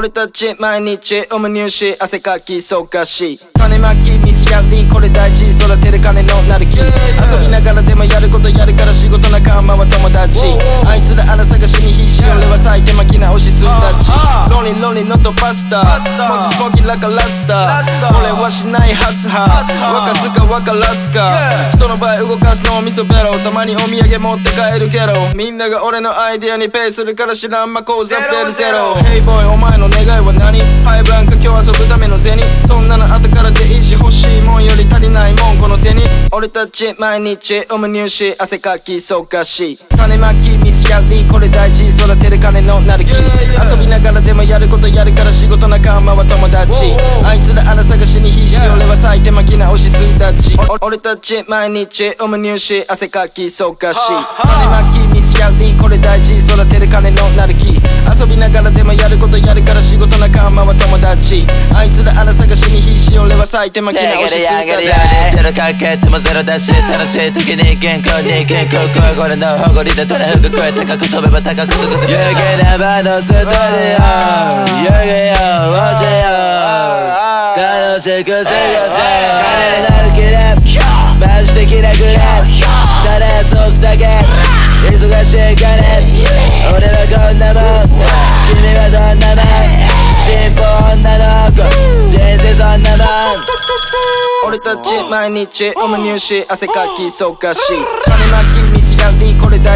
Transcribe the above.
俺たち毎日産む入試汗かきそうかし。種まき水やりこれ大事育てる金のなる木。遊びながらでもやることやるから仕事仲間は友達。あいつら穴探しに必死。俺は咲いて巻き直しすんだちロンリーロンリーノットパスタスモキスモキラカラスタ俺はしないハスハ沸かすか沸からすか人の場合動かすのを味噌ベロたまにお土産持って帰るけどみんなが俺のアイディアにペイするから知らんま口座増えるゼロ Hey boy お前の願いは何ファイブランク今日遊ぶための銭そんなの後からでいいし欲しいもんより足りないもんこの手に俺たち毎日産む入試汗かきそうかし種まき水やりこれ大事育てる金のなる木。遊びながらでもやることやるから仕事仲間は友達。あいつら穴探しに必死俺は咲いて巻き直しすんだち。お俺たち毎日産む入試汗かきそうかし種まき水やりこれ大事育てる金のなる木。遊びながらでもやることやるから仕事仲間は友達。あいつら穴探しは咲いて巻き直しすぎたでゼロかけてもゼロだし楽しい時に健康に健康声これの誇りでトレフが声高く飛べば高く続く湯気生のスタジオ湯気を教えよう楽しくせたち毎日産む入試汗かきそうかし。種まき水やりこれ大